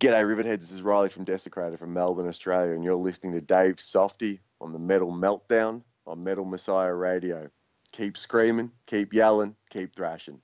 G'day, Rivetheads. This is Riley from Desecrator from Melbourne, Australia, and you're listening to Dave Softee on the Metal Meltdown on Metal Messiah Radio. Keep screaming, keep yelling, keep thrashing.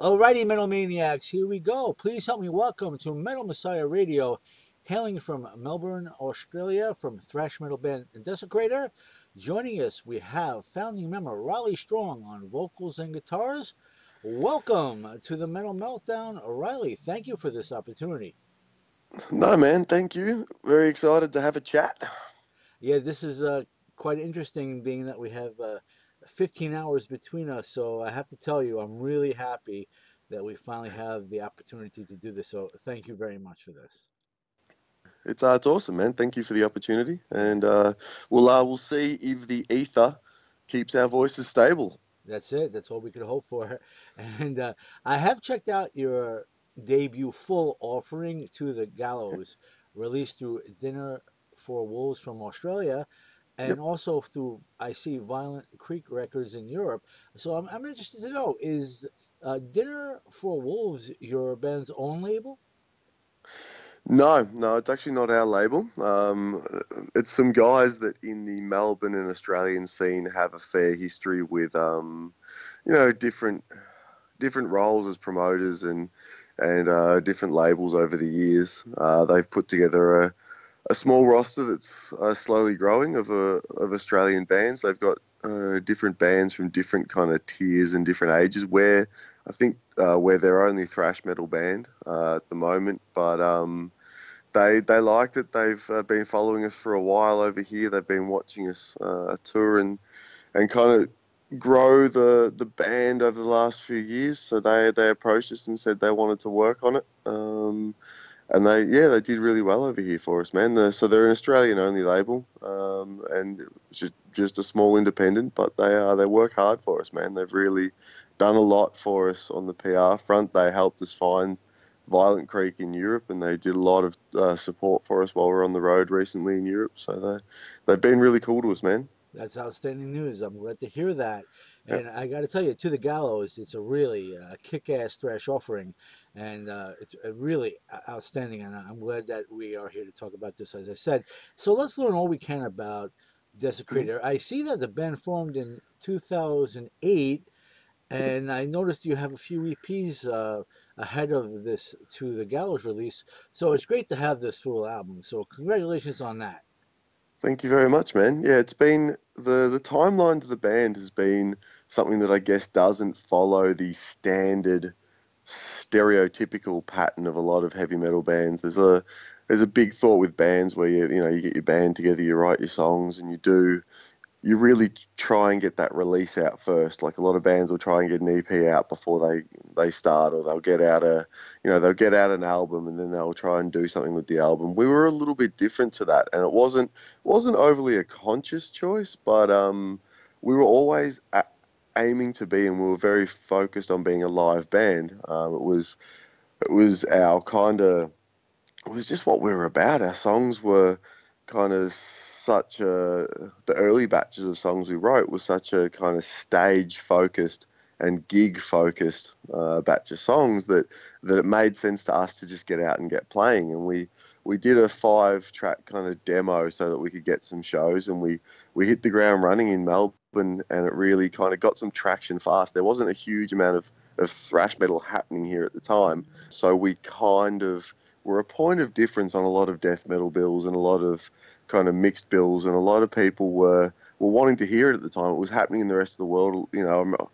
Alrighty, Metal Maniacs, here we go. Please help me welcome to Metal Messiah Radio, hailing from Melbourne, Australia, from thrash metal band Desecrator. Joining us, we have founding member Riley Strong on vocals and guitars. Welcome to the Metal Meltdown, Riley. Thank you for this opportunity. No, man, thank you. Very excited to have a chat. Yeah, this is uh, quite interesting, being that we have uh, 15 hours between us. So I have to tell you, I'm really happy that we finally have the opportunity to do this. So thank you very much for this. It's uh, it's awesome, man. Thank you for the opportunity, and uh, we'll uh, we'll see if the ether keeps our voices stable. That's it. That's all we could hope for. And uh, I have checked out your debut full offering to the gallows, released through Dinner for Wolves from Australia, and also through I see Violent Creek Records in Europe. So I'm I'm interested to know is uh, Dinner for Wolves your band's own label? No, no, it's actually not our label. Um, it's some guys that in the Melbourne and Australian scene have a fair history with, um, you know, different different roles as promoters and and uh, different labels over the years. Uh, they've put together a, a small roster that's uh, slowly growing of uh, of Australian bands. They've got uh, different bands from different kind of tiers and different ages. Where I think uh, where they're only thrash metal band uh, at the moment, but um, they they liked it. They've uh, been following us for a while over here. They've been watching us uh, tour and and kind of grow the the band over the last few years. So they they approached us and said they wanted to work on it. Um, and they yeah they did really well over here for us, man. The, so they're an Australian only label, um, and just just a small independent, but they are they work hard for us, man. They've really done a lot for us on the PR front. They helped us find Violent Creek in Europe, and they did a lot of uh, support for us while we are on the road recently in Europe. So they they've been really cool to us, man. That's outstanding news. I'm glad to hear that. And I got to tell you, To the Gallows, it's a really uh, kick-ass thrash offering, and uh, it's really outstanding. And I'm glad that we are here to talk about this, as I said. So let's learn all we can about Desecrator. Mm-hmm. I see that the band formed in 2008, and I noticed you have a few EPs uh, ahead of this To the Gallows release. So it's great to have this full album. So congratulations on that. Thank you very much, man. Yeah, it's been the the timeline to the band has been something that I guess doesn't follow the standard stereotypical pattern of a lot of heavy metal bands. There's a there's a big thought with bands where you you know you get your band together, you write your songs, and you do you really try and get that release out first. Like a lot of bands will try and get an EP out before they they start, or they'll get out a you know they'll get out an album and then they'll try and do something with the album. We were a little bit different to that, and it wasn't wasn't overly a conscious choice, but um, we were always a- aiming to be, and we were very focused on being a live band. Um, it was it was our kind of it was just what we were about. Our songs were kind of such a the early batches of songs we wrote was such a kind of stage focused and gig focused uh, batch of songs that that it made sense to us to just get out and get playing and we we did a five track kind of demo so that we could get some shows and we we hit the ground running in Melbourne and it really kind of got some traction fast there wasn't a huge amount of of thrash metal happening here at the time so we kind of were a point of difference on a lot of death metal bills and a lot of kind of mixed bills, and a lot of people were were wanting to hear it at the time. It was happening in the rest of the world. You know,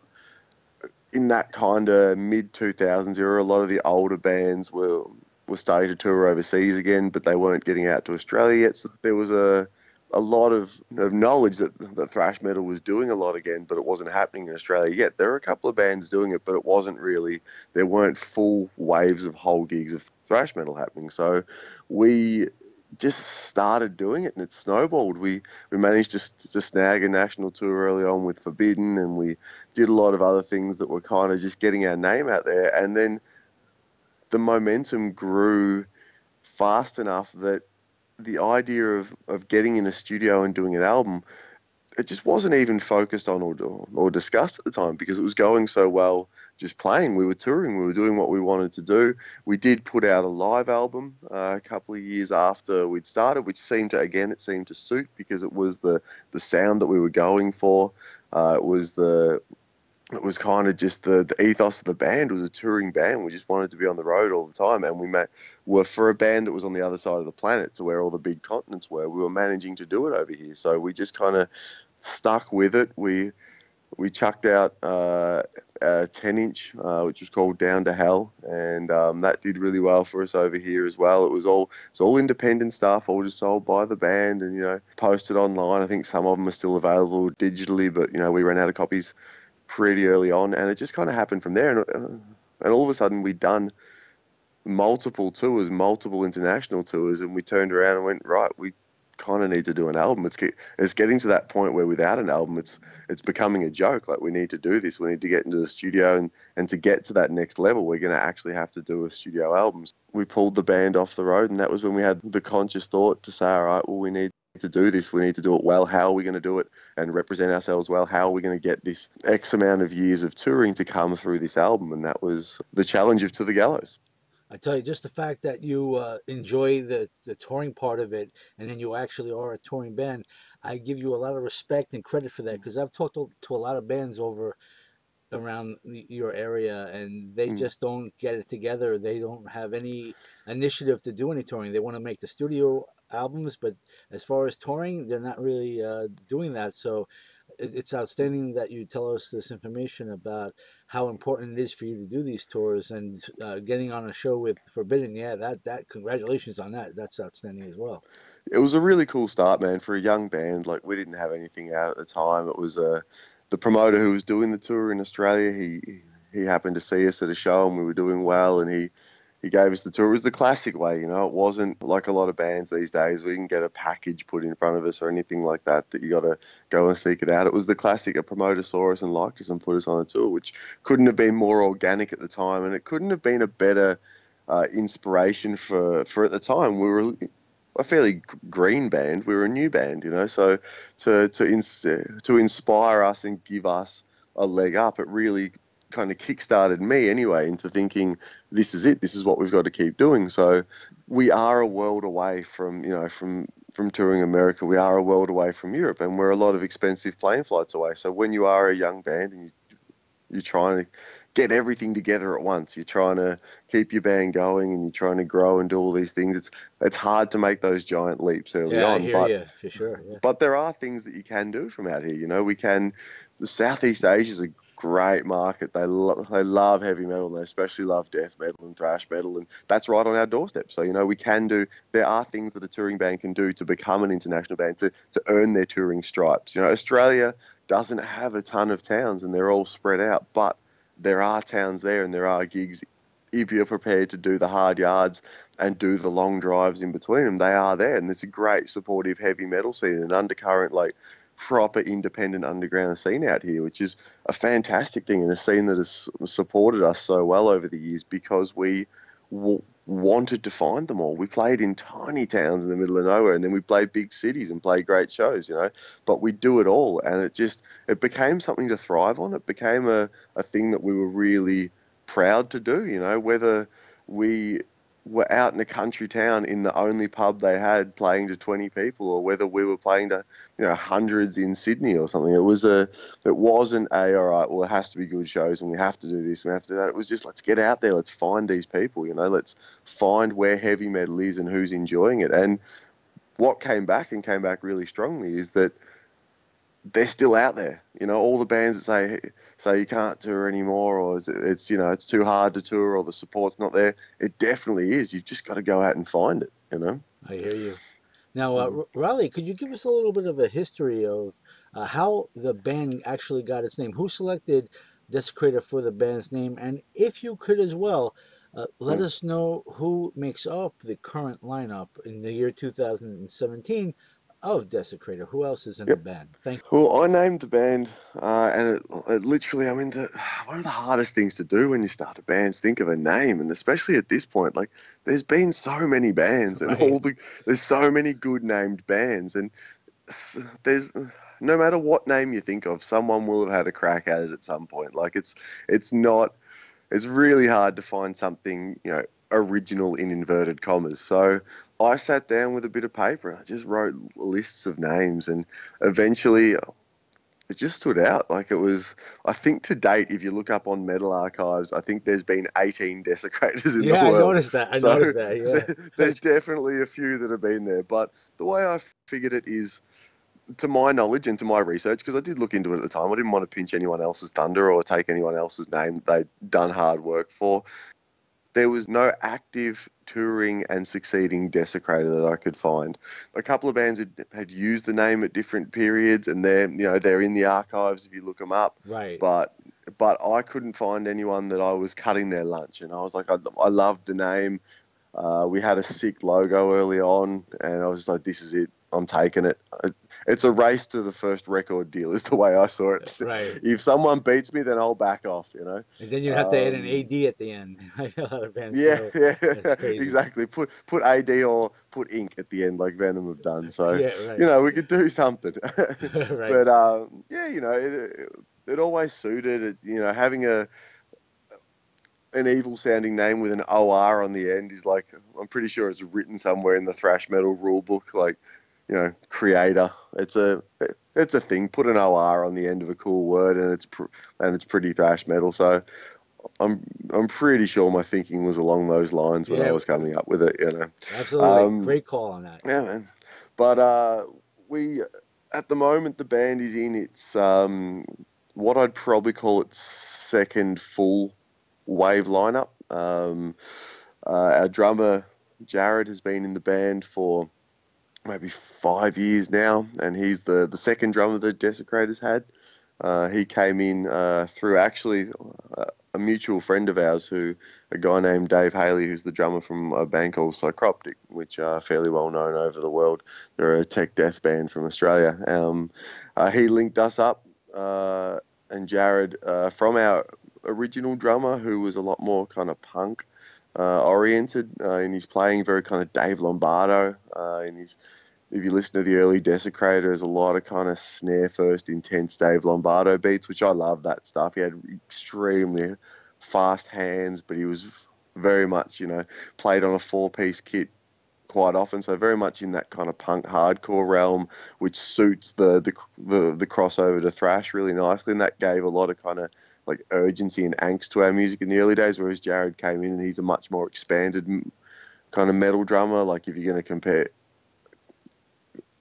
in that kind of mid 2000s era, a lot of the older bands were were starting to tour overseas again, but they weren't getting out to Australia yet. So there was a a lot of, of knowledge that, that thrash metal was doing a lot again, but it wasn't happening in Australia yet. There were a couple of bands doing it, but it wasn't really, there weren't full waves of whole gigs of thrash metal happening. So we just started doing it and it snowballed. We we managed to, to snag a national tour early on with Forbidden and we did a lot of other things that were kind of just getting our name out there. And then the momentum grew fast enough that the idea of, of getting in a studio and doing an album, it just wasn't even focused on or, or discussed at the time because it was going so well just playing. We were touring, we were doing what we wanted to do. We did put out a live album uh, a couple of years after we'd started, which seemed to, again, it seemed to suit because it was the, the sound that we were going for. Uh, it was the it was kind of just the, the ethos of the band was a touring band. We just wanted to be on the road all the time, and we met, were for a band that was on the other side of the planet to where all the big continents were. We were managing to do it over here, so we just kind of stuck with it. We we chucked out uh, a 10 inch, uh, which was called Down to Hell, and um, that did really well for us over here as well. It was all it's all independent stuff, all just sold by the band, and you know posted online. I think some of them are still available digitally, but you know we ran out of copies pretty early on, and it just kind of happened from there. And, uh, and all of a sudden, we'd done multiple tours, multiple international tours, and we turned around and went, right, we kind of need to do an album. It's it's getting to that point where without an album, it's it's becoming a joke. Like we need to do this. We need to get into the studio, and and to get to that next level, we're going to actually have to do a studio album. We pulled the band off the road, and that was when we had the conscious thought to say, all right, well, we need to do this. We need to do it well. How are we going to do it and represent ourselves well? How are we going to get this X amount of years of touring to come through this album? And that was the challenge of To the Gallows. I tell you, just the fact that you uh, enjoy the, the touring part of it, and then you actually are a touring band, I give you a lot of respect and credit for that because I've talked to, to a lot of bands over around the, your area, and they Mm. just don't get it together. They don't have any initiative to do any touring. They want to make the studio albums, but as far as touring, they're not really uh, doing that. So it, it's outstanding that you tell us this information about how important it is for you to do these tours and uh, getting on a show with Forbidden. Yeah, that that congratulations on that. That's outstanding as well. It was a really cool start, man, for a young band. Like we didn't have anything out at the time. It was uh, the promoter who was doing the tour in Australia. He he happened to see us at a show and we were doing well, and he he gave us the tour. It was the classic way, you know. It wasn't like a lot of bands these days. We didn't get a package put in front of us or anything like that. That you got to go and seek it out. It was the classic. A promoter saw us and liked us and put us on a tour, which couldn't have been more organic at the time, and it couldn't have been a better uh, inspiration for for at the time. We were a fairly green band. We were a new band, you know. So to to ins- to inspire us and give us a leg up, it really kind of kickstarted me anyway into thinking this is it. This is what we've got to keep doing. So we are a world away from you know from from touring America. We are a world away from Europe, and we're a lot of expensive plane flights away. So when you are a young band and you you're trying to get everything together at once. You're trying to keep your band going and you're trying to grow and do all these things. It's it's hard to make those giant leaps early Yeah, I on. hear but you for sure. Yeah. but there are things that you can do from out here. You know, we can. The Southeast Asia is a great market. They lo- they love heavy metal and they especially love death metal and thrash metal, and that's right on our doorstep. So you know, we can do. There are things that a touring band can do to become an international band to to earn their touring stripes. You know, Australia doesn't have a ton of towns and they're all spread out, but there are towns there and there are gigs if you're prepared to do the hard yards and do the long drives in between them, they are there. And there's a great supportive heavy metal scene, an undercurrent, like proper independent underground scene out here, which is a fantastic thing and a scene that has supported us so well over the years because we w- wanted to find them all. We played in tiny towns in the middle of nowhere and then we played big cities and played great shows, you know, but we do it all. And it just, it became something to thrive on. It became a, a thing that we were really proud to do, you know, whether we were out in a country town in the only pub they had playing to 20 people or whether we were playing to you know hundreds in Sydney or something. It was a it wasn't a all right well it has to be good shows and we have to do this and we have to do that. It was just let's get out there let's find these people you know let's find where heavy metal is and who's enjoying it. And what came back and came back really strongly is that they're still out there. You know, all the bands that say say you can't tour anymore, or it's, you know it's too hard to tour, or the support's not there. It definitely is. You've just got to go out and find it. You know. I hear you. Now, uh, Riley, could you give us a little bit of a history of uh, how the band actually got its name? Who selected Desecrator for the band's name? And if you could as well, uh, let us know who makes up the current lineup in the year 2017 of Desecrator. Who else is in the band? Thank You. Well, I named the band, uh, and it, it literally, I mean, the, one of the hardest things to do when you start a band is think of a name, and especially at this point, like there's been so many bands, and Right. all the there's so many good named bands, and there's no matter what name you think of, someone will have had a crack at it at some point. Like it's it's not, it's really hard to find something you know original in inverted commas. So I sat down with a bit of paper and I just wrote lists of names, and eventually it just stood out. Like it was, I think to date, if you look up on Metal Archives, I think there's been 18 desecrators in Yeah, the I world. noticed that. I So, noticed that. Yeah. there's definitely a few that have been there. But the way I figured it is, to my knowledge and to my research, because I did look into it at the time, I didn't want to pinch anyone else's thunder or take anyone else's name that they'd done hard work for. There was no active touring and succeeding desecrator that I could find. A couple of bands had, had used the name at different periods, and they're you know they're in the archives if you look them up Right. but but I couldn't find anyone that I was cutting their lunch, and I was like, I, I loved the name. Uh, we had a sick logo early on, and I was like, this is it. I'm taking it. it. It's a race to the first record deal, is the way I saw it. Right. If someone beats me, then I'll back off. You know. And then you'd have to add an Um, AD at the end. a lot of bands. Yeah, go- yeah, exactly. Put put AD or put Inc at the end, like Venom have done. So Yeah, right. you know we could do something. right. But um, yeah, you know, it, it, it always suited. It, you know, having a an evil sounding name with an OR on the end is like I'm pretty sure it's written somewhere in the thrash metal rule book like you know creator it's a it's a thing put an OR on the end of a cool word and it's pr- and it's pretty thrash metal so I'm I'm pretty sure my thinking was along those lines when Yeah. I was coming up with it you know Absolutely. Um, Great call on that. yeah, man. But uh, we, at the moment, the band is in its um, what I'd probably call its second full wave lineup. Um, uh, our drummer Jared has been in the band for maybe five years now, and he's the the second drummer that Desecrators had. Uh, he came in uh, through actually uh, a mutual friend of ours, who a guy named Dave Haley, who's the drummer from a band called Psycroptic, which are fairly well known over the world. They're a tech death band from Australia. Um, uh, he linked us up, uh, and Jared uh, from our original drummer, who was a lot more kind of punk uh, oriented, uh, and he's playing very kind of Dave Lombardo, uh, and he's if you listen to the early Desecrator, there's a lot of kind of snare first, intense Dave Lombardo beats, which I love that stuff. He had extremely fast hands, but he was very much, you know, played on a four piece kit quite often. So very much in that kind of punk hardcore realm, which suits the the the, the crossover to thrash really nicely. And that gave a lot of kind of like urgency and angst to our music in the early days. Whereas Jared came in and he's a much more expanded kind of metal drummer. Like if you're going to compare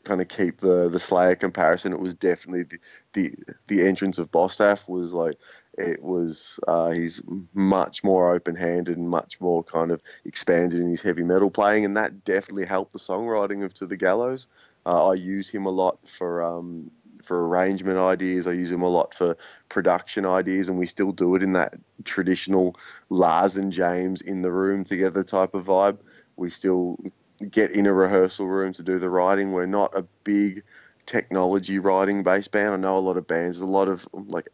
kind of keep the the Slayer comparison, it was definitely the the, the entrance of Bostaph was like it was uh, he's much more open handed and much more kind of expanded in his heavy metal playing, and that definitely helped the songwriting of To the Gallows. Uh, I use him a lot for um, for arrangement ideas. I use them a lot for production ideas, and we still do it in that traditional Lars and James in the room together type of vibe. We still get in a rehearsal room to do the writing. We're not a big technology writing based band. I know a lot of bands, a lot of like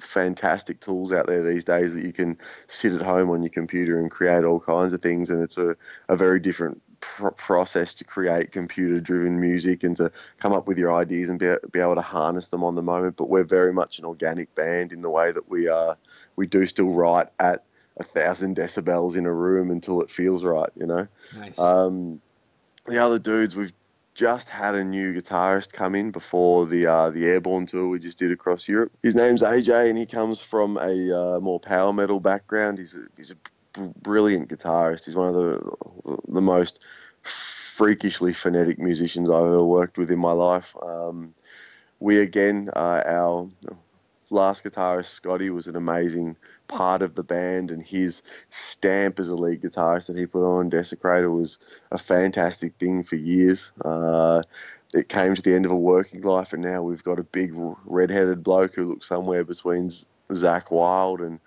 fantastic tools out there these days that you can sit at home on your computer and create all kinds of things, and it's a, a very different pr- process to create computer driven music and to come up with your ideas and be, be able to harness them on the moment. But we're very much an organic band in the way that we are. We do still write at a thousand decibels in a room until it feels right, you know. Nice. Um, the other dudes, we've just had a new guitarist come in before the uh, the Airborne tour we just did across Europe. His name's AJ, and he comes from a uh, more power metal background. He's a, he's a brilliant guitarist. He's one of the the most freakishly phonetic musicians I've ever worked with in my life. Um, we again, uh, our last guitarist Scotty was an amazing part of the band, and his stamp as a lead guitarist that he put on Desecrator was a fantastic thing for years. Uh, it came to the end of a working life, and now we've got a big red-headed bloke who looks somewhere between Zakk Wylde and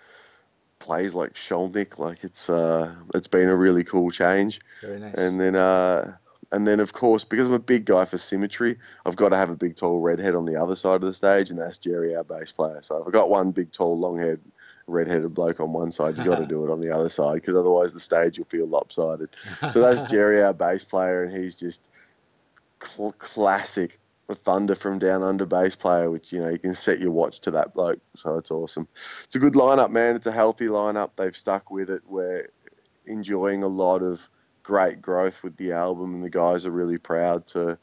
plays like Skolnick. Like it's uh, it's been a really cool change. Very nice. And then, uh, and then of course, because I'm a big guy for symmetry, I've got to have a big tall redhead on the other side of the stage, and that's Jerry, our bass player. So if I've got one big tall long head redheaded bloke on one side, you've got to do it on the other side, because otherwise the stage will feel lopsided. So that's Jerry, our bass player, and he's just cl- classic. The Thunder from Down Under bass player, which you know you can set your watch to that bloke, so it's awesome. It's a good lineup, man. It's a healthy lineup. They've stuck with it. We're enjoying a lot of great growth with the album, and the guys are really proud to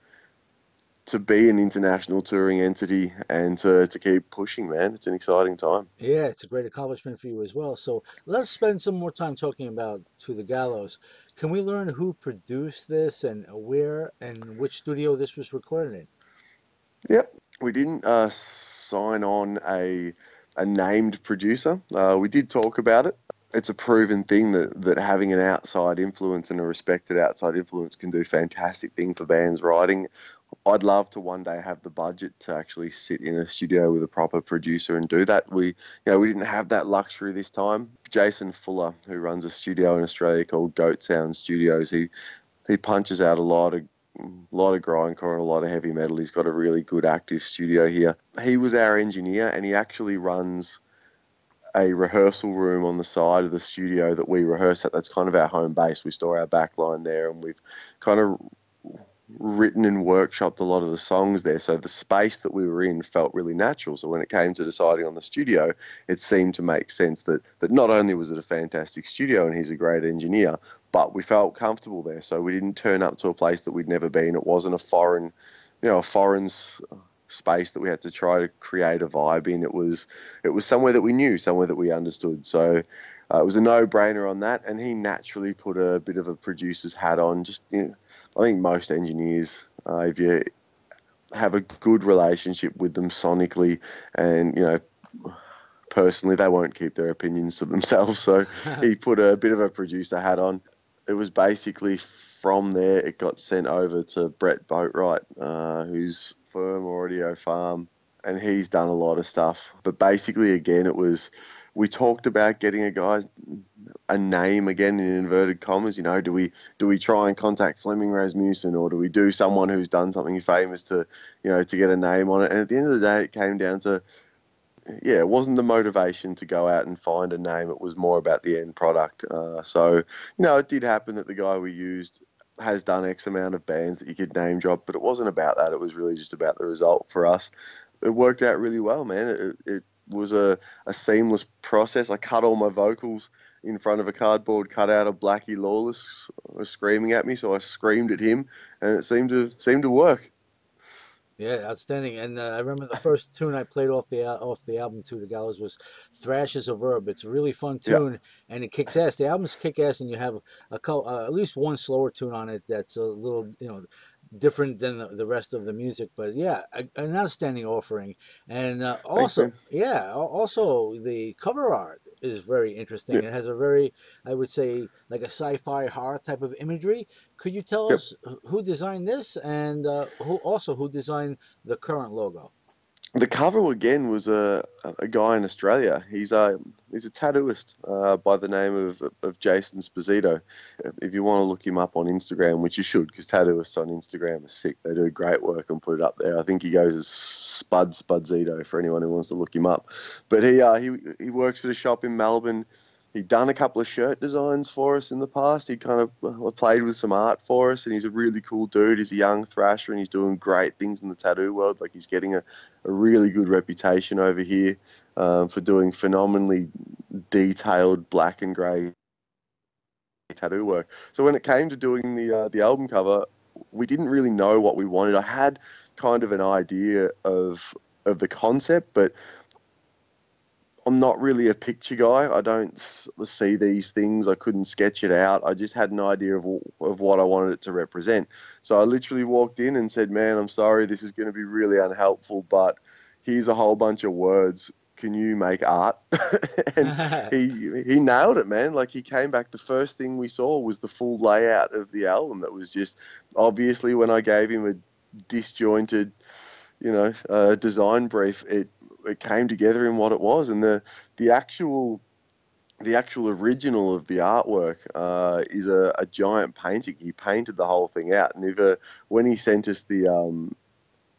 to be an international touring entity and to, to keep pushing, man. It's an exciting time. Yeah, it's a great accomplishment for you as well. So let's spend some more time talking about To the Gallows. Can we learn who produced this and where and which studio this was recorded in? Yep. We didn't uh, sign on a a named producer. Uh, we did talk about it. It's a proven thing that, that having an outside influence and a respected outside influence can do fantastic thing for bands writing. I'd love to one day have the budget to actually sit in a studio with a proper producer and do that. We, you know, we didn't have that luxury this time. Jason Fuller, who runs a studio in Australia called Goat Sound Studios, he he punches out a lot of a lot of grindcore and a lot of heavy metal. He's got a really good active studio here. He was our engineer, and he actually runs a rehearsal room on the side of the studio that we rehearse at. That's kind of our home base. We store our backline there, and we've kind of written and workshopped a lot of the songs there. So the space that we were in felt really natural. So when it came to deciding on the studio, it seemed to make sense that, that not only was it a fantastic studio and he's a great engineer, but we felt comfortable there. So we didn't turn up to a place that we'd never been. It wasn't a foreign, you know, a foreign space that we had to try to create a vibe in. It was it was somewhere that we knew, somewhere that we understood. So uh, it was a no-brainer on that, and he naturally put a bit of a producer's hat on. Just you know, I think most engineers, uh, if you have a good relationship with them sonically, and you know personally they won't keep their opinions to themselves. So he put a bit of a producer hat on. It was basically from there it got sent over to Brett Boatwright, uh, who's firm Audio Farm, and he's done a lot of stuff. But basically, again, it was we talked about getting a guy's a name again in inverted commas. You know, do we do we try and contact Flemming Rasmussen or do we do someone who's done something famous to you know to get a name on it? And at the end of the day, it came down to yeah, it wasn't the motivation to go out and find a name. It was more about the end product. Uh, so you know, it did happen that the guy we used has done X amount of bands that you could name drop, but it wasn't about that. It was really just about the result for us. It worked out really well, man. It, it was a, a seamless process. I cut all my vocals in front of a cardboard cutout of Blackie Lawless was screaming at me, so I screamed at him, and it seemed to seemed to work. Yeah, outstanding. And uh, I remember the first tune I played off the off the album to the gallows was "Thrash is a Verb." It's a really fun tune, yeah. and it kicks ass. The album's kick ass, and you have a couple, uh, at least one slower tune on it that's a little, you know, different than the, the rest of the music. But yeah, a, an outstanding offering, and uh, also yeah, also the cover art is very interesting. Yeah. It has a very, I would say, like a sci-fi horror type of imagery. Could you tell yep. us who designed this and uh, who also who designed the current logo? The cover again was a, a guy in Australia. He's a he's a tattooist uh, by the name of, of Jason Sposito. If you want to look him up on Instagram, which you should, because tattooists on Instagram are sick. They do great work and put it up there. I think he goes as Spud Spudzito for anyone who wants to look him up. But he uh, he he works at a shop in Melbourne he'd done a couple of shirt designs for us in the past. He kind of uh, played with some art for us, and he's a really cool dude. He's a young thrasher, and he's doing great things in the tattoo world. Like he's getting a, a really good reputation over here um, for doing phenomenally detailed black and grey tattoo work. So when it came to doing the uh, the album cover, we didn't really know what we wanted. I had kind of an idea of of the concept, but I'm not really a picture guy. I don't see these things. I couldn't sketch it out. I just had an idea of, of what I wanted it to represent. So I literally walked in and said, "Man, I'm sorry. This is going to be really unhelpful, but here's a whole bunch of words. Can you make art?" and he he nailed it, man. Like he came back. The first thing we saw was the full layout of the album. That was just obviously when I gave him a disjointed, you know, uh, design brief. It it came together in what it was, and the the actual the actual original of the artwork uh, is a, a, giant painting. He painted the whole thing out, and if, uh, when he sent us the um,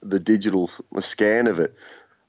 the digital scan of it,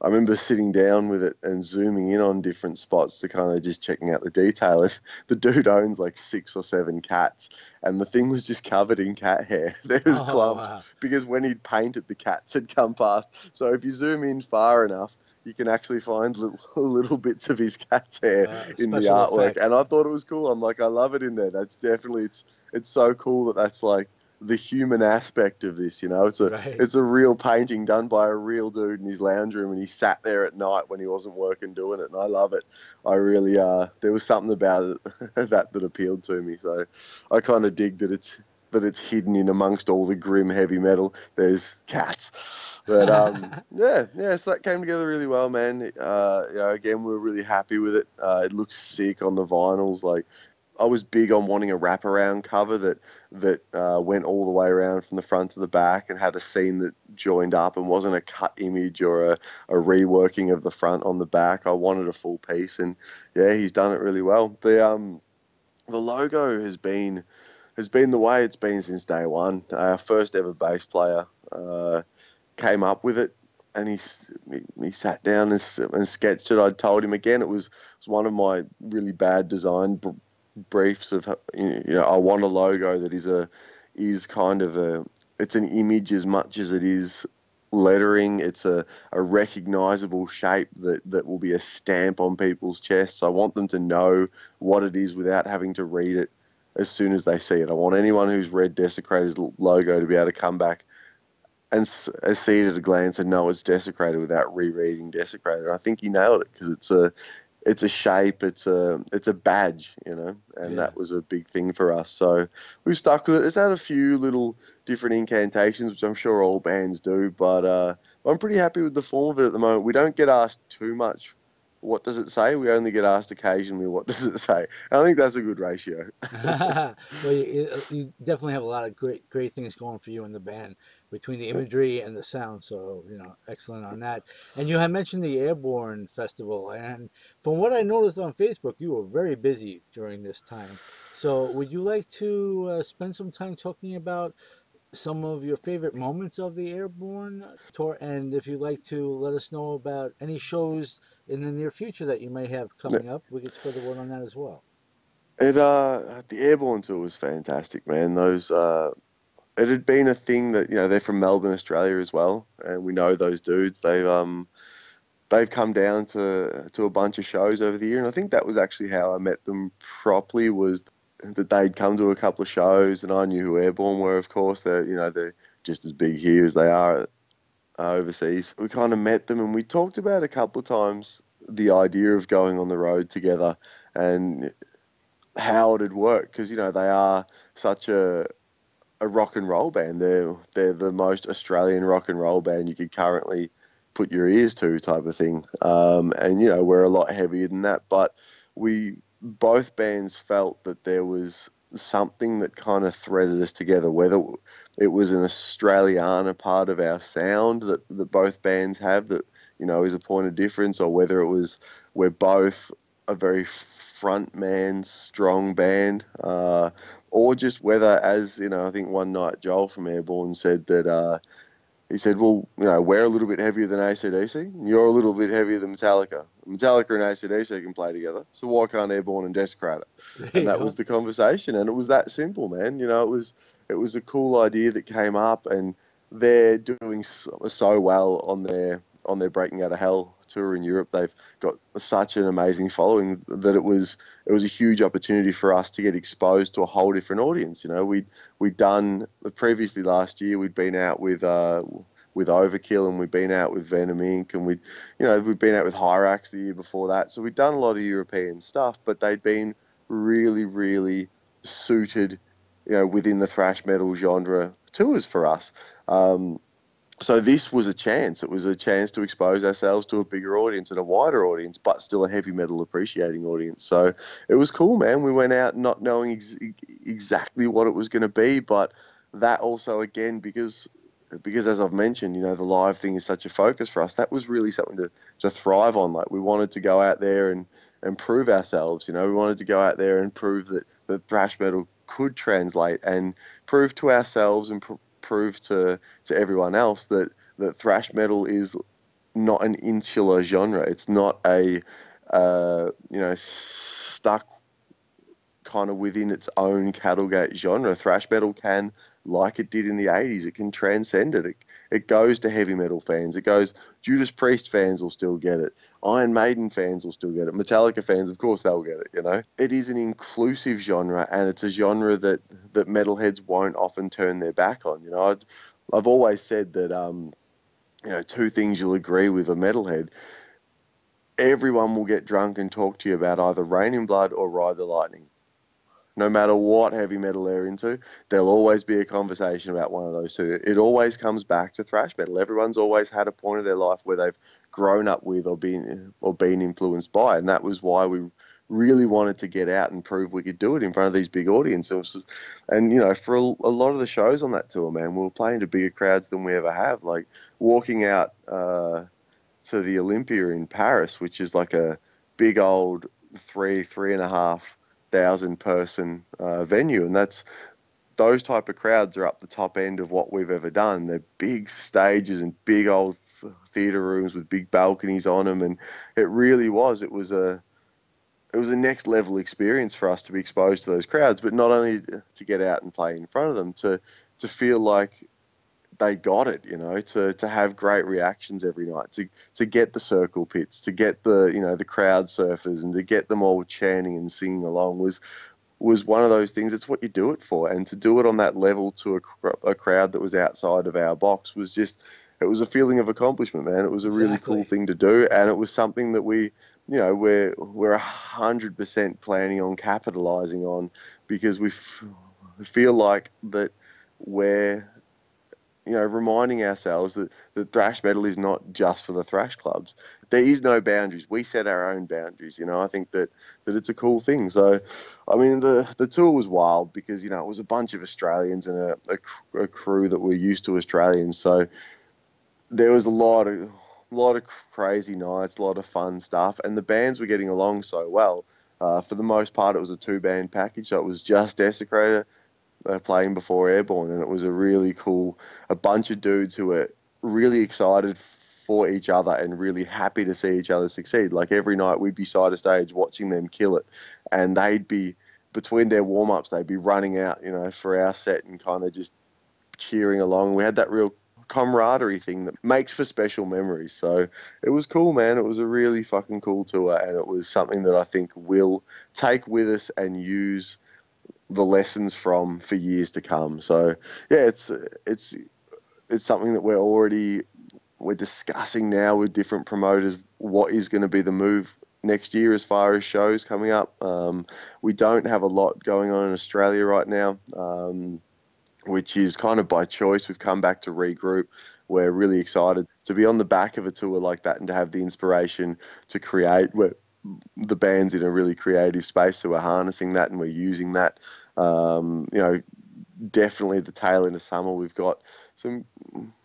I remember sitting down with it and zooming in on different spots to kind of just checking out the detail. And the dude owns like six or seven cats, and the thing was just covered in cat hair. There was oh, clumps wow. because when he'd painted, the cats had come past. So if you zoom in far enough, you can actually find little, little bits of his cat's hair uh, in the artwork, effect. and I thought it was cool. I'm like, I love it in there. That's definitely it's it's so cool that that's like the human aspect of this. You know, it's a right. it's a real painting done by a real dude in his lounge room, and he sat there at night when he wasn't working doing it, and I love it. I really uh, there was something about it that that appealed to me, so I kind of dig that it's that it's hidden in amongst all the grim heavy metal. There's cats. But um, yeah, yeah, so that came together really well, man. Uh, you know, again, we are really happy with it. Uh, it looks sick on the vinyls. Like, I was big on wanting a wraparound cover that that uh, went all the way around from the front to the back and had a scene that joined up and wasn't a cut image or a, a reworking of the front on the back. I wanted a full piece, and yeah, he's done it really well. The um, the logo has been has been the way it's been since day one. Our first ever bass player. Uh, came up with it, and he he sat down and, and sketched it. I told him again it was was one of my really bad design briefs of you know I want a logo that is a is kind of a it's an image as much as it is lettering. It's a, a recognizable shape that, that will be a stamp on people's chests. I want them to know what it is without having to read it as soon as they see it. I want anyone who's read Desecrator's logo to be able to come back and s- uh, see it at a glance and know it's desecrated without rereading desecrated. I think he nailed it because it's a it's a shape, it's a it's a badge, you know, and Yeah. that was a big thing for us. So we stuck with it. It's had a few little different incantations, which I'm sure all bands do, but uh, I'm pretty happy with the form of it at the moment. We don't get asked too much. What does it say? We only get asked occasionally. What does it say? And I think that's a good ratio. well, you, you definitely have a lot of great great things going for you in the band between the imagery and the sound. So you know, excellent on that. And you had mentioned the Airborne Festival, and from what I noticed on Facebook, you were very busy during this time. So would you like to uh, spend some time talking about? Some of your favorite moments of the Airborne tour, and if you'd like to let us know about any shows in the near future that you may have coming up, we could spread the word on that as well. It uh, the airborne tour was fantastic, man. Those uh, it had been a thing that you know they're from Melbourne, Australia as well, and we know those dudes. They've um, they've come down to to a bunch of shows over the year, and I think that was actually how I met them properly. Was that they'd come to a couple of shows, and I knew who Airborne were. Of course, they're you know they're just as big here as they are uh, overseas. We kind of met them, and we talked about a couple of times the idea of going on the road together and how it'd work because you know they are such a a rock and roll band. They're they're the most Australian rock and roll band you could currently put your ears to, type of thing. Um, and you know we're a lot heavier than that, but we both bands felt that there was something that kind of threaded us together, whether it was an Australiana part of our sound that, that both bands have that you know is a point of difference, or whether it was we're both a very front man strong band, uh, or just whether, as you know, I think one night Joel from Airborne said that uh, he said, "Well, you know, we're a little bit heavier than ACDC, and you're a little bit heavier than Metallica. Metallica and ACDC can play together, so why can't Airborne and Desecrator?" And that was the conversation and it was that simple man you know it was it was a cool idea that came up and they're doing so, so well on their on their breaking out of hell tour in Europe they've got such an amazing following that it was it was a huge opportunity for us to get exposed to a whole different audience you know we'd we'd done previously last year we'd been out with uh with Overkill and we'd been out with Venom Inc. and we'd you know we'd been out with Hirax the year before that so we'd done a lot of European stuff but they'd been really, really suited, you know, within the thrash metal genre tours for us. Um, so this was a chance. It was a chance to expose ourselves to a bigger audience and a wider audience, but still a heavy metal appreciating audience. So it was cool, man. We went out not knowing ex- exactly what it was going to be, but that also again because because as I've mentioned, you know, the live thing is such a focus for us. That was really something to, to thrive on. Like we wanted to go out there and, and prove ourselves. You know, we wanted to go out there and prove that, that thrash metal could translate and prove to ourselves and pr- prove to, to everyone else that, that thrash metal is not an insular genre. It's not a, uh, you know, stuck kind of within its own Cattlegate genre. Thrash metal can, like it did in the 80s, it can transcend it. It, it goes to heavy metal fans. It goes, Judas Priest fans will still get it. Iron Maiden fans will still get it. Metallica fans, of course, they'll get it, you know? It is an inclusive genre, and it's a genre that, that metalheads won't often turn their back on. You know, I'd, I've always said that, um, you know, two things you'll agree with a metalhead. Everyone will get drunk and talk to you about either Reign in Blood or Ride the Lightning. No matter what heavy metal they're into, there'll always be a conversation about one of those two. It always comes back to thrash metal. Everyone's always had a point of their life where they've grown up with or been or been influenced by, and that was why we really wanted to get out and prove we could do it in front of these big audiences. And you know, for a, a lot of the shows on that tour, man, we were playing to bigger crowds than we ever have. Like walking out uh, to the Olympia in Paris, which is like a big old three, three and a half thousand person uh, venue, and that's those type of crowds are up the top end of what we've ever done. They're big stages and big old th- theater rooms with big balconies on them, and it really was. It was a it was a next level experience for us to be exposed to those crowds, but not only to get out and play in front of them, to to feel like they got it, you know, to, to have great reactions every night, to to get the circle pits, to get the you know the crowd surfers, and to get them all chanting and singing along was was one of those things. It's what you do it for, and to do it on that level to a, a crowd that was outside of our box was just it was a feeling of accomplishment, man. It was a really cool thing to do, and it was something that we, you know, we're we're hundred percent planning on capitalizing on because we f- feel like that we're, you know, reminding ourselves that that thrash metal is not just for the thrash clubs. There is no boundaries. We set our own boundaries. You know, I think that that it's a cool thing. So, I mean, the the tour was wild because you know it was a bunch of Australians and a, a, a crew that were used to Australians. So there was a lot of lot of crazy nights, a lot of fun stuff, and the bands were getting along so well. Uh, for the most part, it was a two band package, so it was just Desecrator playing before Airbourne, and it was a really cool, a bunch of dudes who were really excited for each other and really happy to see each other succeed. Like every night, we'd be side of stage watching them kill it, and they'd be between their warm ups, they'd be running out, you know, for our set and kind of just cheering along. We had that real camaraderie thing that makes for special memories. So it was cool, man. It was a really fucking cool tour, and it was something that I think we'll take with us and use the lessons from for years to come. So yeah, it's it's it's something that we're already we're discussing now with different promoters what is going to be the move next year as far as shows coming up. Um, we don't have a lot going on in Australia right now. Um, which is kind of by choice. We've come back to regroup. We're really excited to be on the back of a tour like that and to have the inspiration to create. We're, the band's in a really creative space, so we're harnessing that and we're using that. Um, you know, definitely the tail end of summer, we've got some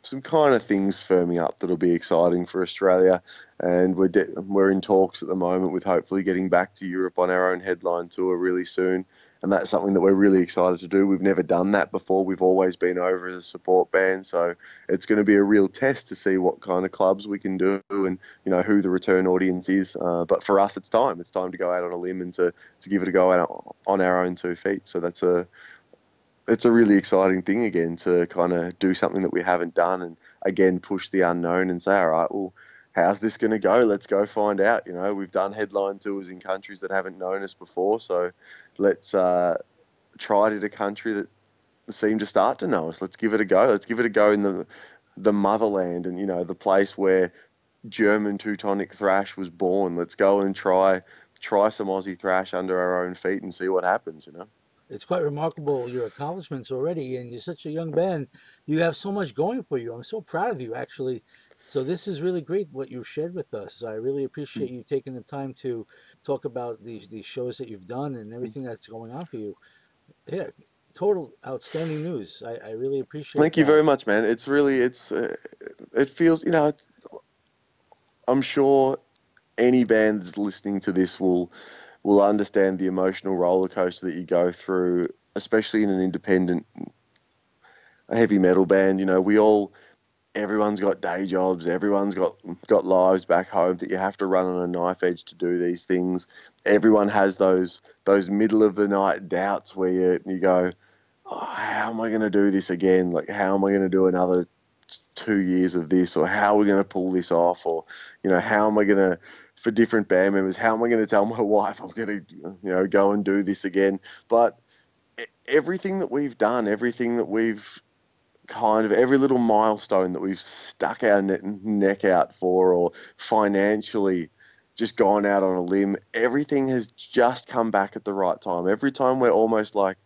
some kind of things firming up that'll be exciting for Australia, and we're de- we're in talks at the moment with hopefully getting back to Europe on our own headline tour really soon and that's something that we're really excited to do. We've never done that before. We've always been over as a support band, so it's going to be a real test to see what kind of clubs we can do and you know who the return audience is. Uh, but for us, it's time. It's time to go out on a limb and to, to give it a go out on our own two feet. So that's a it's a really exciting thing again to kind of do something that we haven't done and again push the unknown and say, all right, well how's this going to go? Let's go find out. You know, we've done headline tours in countries that haven't known us before, so let's uh, try it in a country that seemed to start to know us. Let's give it a go. Let's give it a go in the the motherland and you know the place where German Teutonic thrash was born. Let's go and try try some Aussie thrash under our own feet and see what happens. You know. It's quite remarkable your accomplishments already, and you're such a young band. You have so much going for you. I'm so proud of you, actually. So this is really great what you've shared with us. I really appreciate you taking the time to talk about these these shows that you've done and everything that's going on for you. Yeah, total outstanding news. I, I really appreciate. Thank you very much, man. It's really it's uh, it feels you know I'm sure any band that's listening to this will will understand the emotional roller coaster that you go through, especially in an independent a heavy metal band. You know, we all everyone's got day jobs, everyone's got got lives back home that you have to run on a knife edge to do these things. Everyone has those those middle of the night doubts where you you go, oh, how am I going to do this again? Like, how am I going to do another two years of this, or how are we going to pull this off, or you know, how am I going to for different band members, how am I going to tell my wife I'm going to you know go and do this again? But everything that we've done, everything that we've kind of every little milestone that we've stuck our ne- neck out for or financially just gone out on a limb everything has just come back at the right time. Every time we're almost like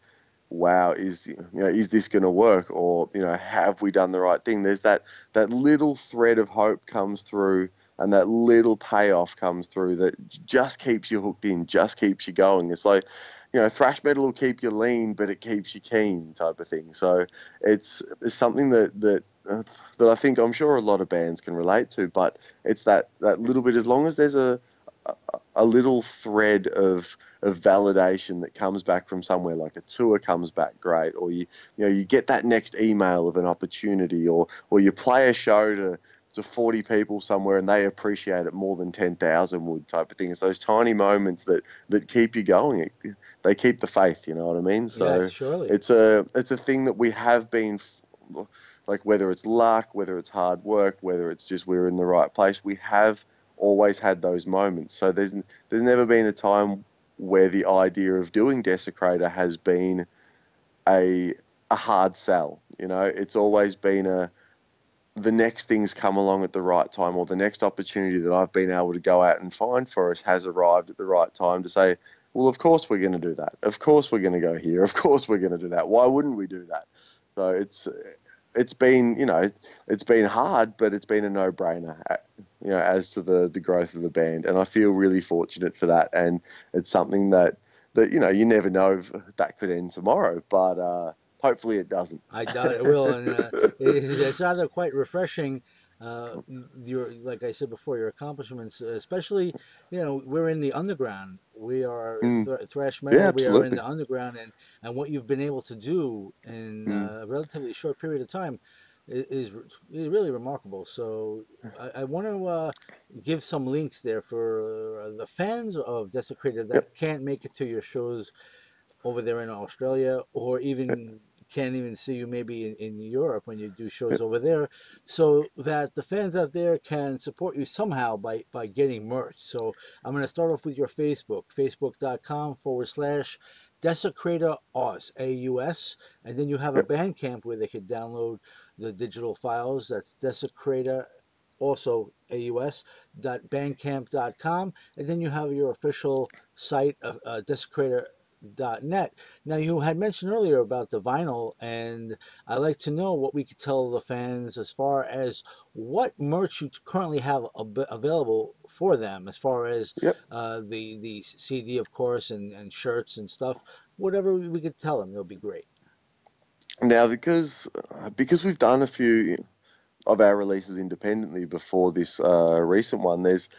wow is you know is this going to work? or you know have we done the right thing? There's that that little thread of hope comes through and that little payoff comes through that just keeps you hooked in just keeps you going. It's like you know, thrash metal will keep you lean, but it keeps you keen, type of thing. So it's, it's something that that uh, that I think I'm sure a lot of bands can relate to. But it's that that little bit. As long as there's a a, a little thread of of validation that comes back from somewhere, like a tour comes back great, or you you know you get that next email of an opportunity, or or you play a show to to 40 people somewhere and they appreciate it more than 10,000 would type of thing. It's those tiny moments that, that keep you going. It, they keep the faith, you know what I mean? So yeah, surely. it's a it's a thing that we have been like whether it's luck, whether it's hard work, whether it's just we're in the right place, we have always had those moments. So there's there's never been a time where the idea of doing Desecrator has been a a hard sell. You know, it's always been a the next things come along at the right time, or the next opportunity that I've been able to go out and find for us has arrived at the right time to say, well, of course we're going to do that. Of course we're going to go here. Of course we're going to do that. Why wouldn't we do that? So it's it's been you know it's been hard, but it's been a no brainer. You know, as to the the growth of the band, and I feel really fortunate for that. And it's something that that you know you never know that could end tomorrow, but. Uh, hopefully it doesn't. I doubt it will, and uh, it, it's rather quite refreshing. Uh, your, like I said before, your accomplishments, especially, you know, we're in the underground. We are Mm. th- thrash metal. Yeah, we are in the underground, and and what you've been able to do in Mm. a relatively short period of time is, is really remarkable. So I, I want to uh, give some links there for uh, the fans of Desecrator that Yep. can't make it to your shows over there in Australia, or even can't even see you maybe in, in Europe when you do shows over there, so that the fans out there can support you somehow by, by getting merch. So I'm going to start off with your Facebook, facebook.com forward slash Desecrator Aus, A-U-S, and then you have a Bandcamp where they could download the digital files. That's Desecrator also AUS dot bandcamp.com and then you have your official site of uh, desecrator.net now you had mentioned earlier about the vinyl and i'd like to know what we could tell the fans as far as what merch you currently have ab- available for them as far as Yep. uh, the the cd of course and, and shirts and stuff whatever we could tell them it'll be great Now, because because we've done a few of our releases independently before this uh, recent one, there's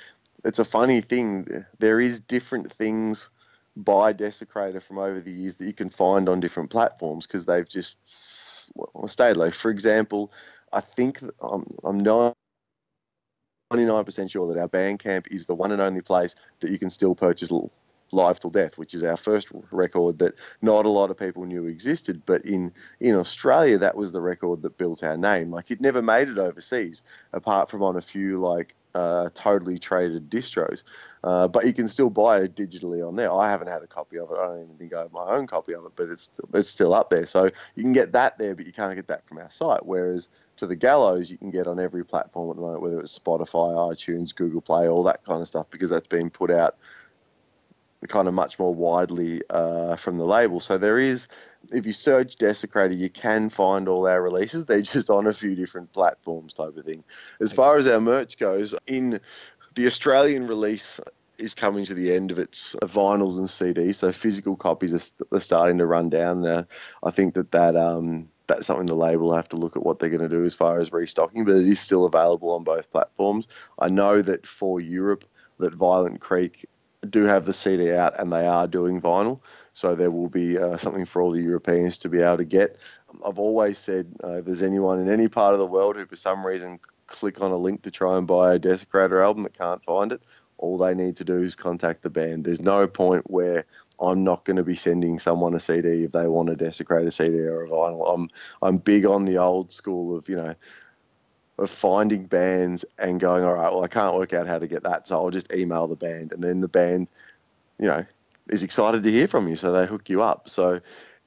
it's a funny thing. There is different things by Desecrator from over the years that you can find on different platforms because they've just well, stayed low. For example, I think I'm I'm not. 99% sure that our Bandcamp is the one and only place that you can still purchase Live Till Death, which is our first record that not a lot of people knew existed. But in, in Australia, that was the record that built our name. Like, it never made it overseas, apart from on a few, like, uh, totally traded distros. Uh, but you can still buy it digitally on there. I haven't had a copy of it. I don't even think I have my own copy of it, but it's still, it's still up there. So you can get that there, but you can't get that from our site. Whereas to the gallows, you can get on every platform at the moment, whether it's Spotify, iTunes, Google Play, all that kind of stuff, because that's been put out kind of much more widely uh, from the label. So there is, if you search Desecrator, you can find all our releases. They're just on a few different platforms, type of thing. As far as our merch goes, in the Australian release is coming to the end of its vinyls and CDs, so physical copies are, st- are starting to run down. Now, I think that that um, that's something the label will have to look at what they're going to do as far as restocking, but it is still available on both platforms. I know that for Europe, that Violent Creek do have the CD out and they are doing vinyl, so there will be uh, something for all the Europeans to be able to get. I've always said uh, if there's anyone in any part of the world who, for some reason, click on a link to try and buy a Desecrator album that can't find it, all they need to do is contact the band. There's no point where I'm not going to be sending someone a CD if they want a Desecrator CD or a vinyl. I'm I'm big on the old school of you know of finding bands and going, all right, well I can't work out how to get that, so I'll just email the band, and then the band, you know, is excited to hear from you, so they hook you up. So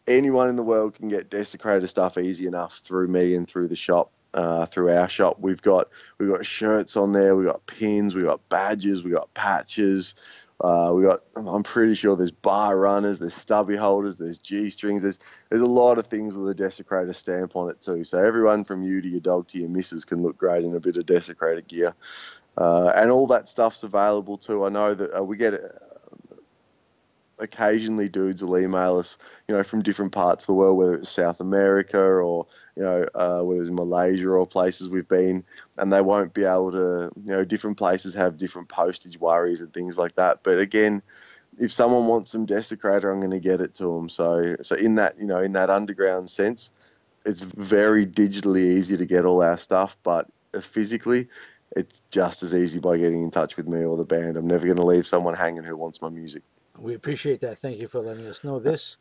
anyone in the world can get Desecrator stuff easy enough through me and through the shop. Uh, through our shop, we've got we've got shirts on there, we've got pins, we've got badges, we've got patches, uh, we got. I'm pretty sure there's bar runners, there's stubby holders, there's g strings. There's there's a lot of things with a desecrator stamp on it too. So everyone from you to your dog to your missus can look great in a bit of desecrator gear, uh, and all that stuff's available too. I know that uh, we get. Uh, occasionally dudes will email us, you know, from different parts of the world, whether it's South America or, you know, uh, whether it's Malaysia or places we've been, and they won't be able to, you know, different places have different postage worries and things like that. But again, if someone wants some desecrator, I'm going to get it to them. So, so in that, you know, in that underground sense, it's very digitally easy to get all our stuff, but physically, it's just as easy by getting in touch with me or the band. I'm never going to leave someone hanging who wants my music. We appreciate that. Thank you for letting us know this.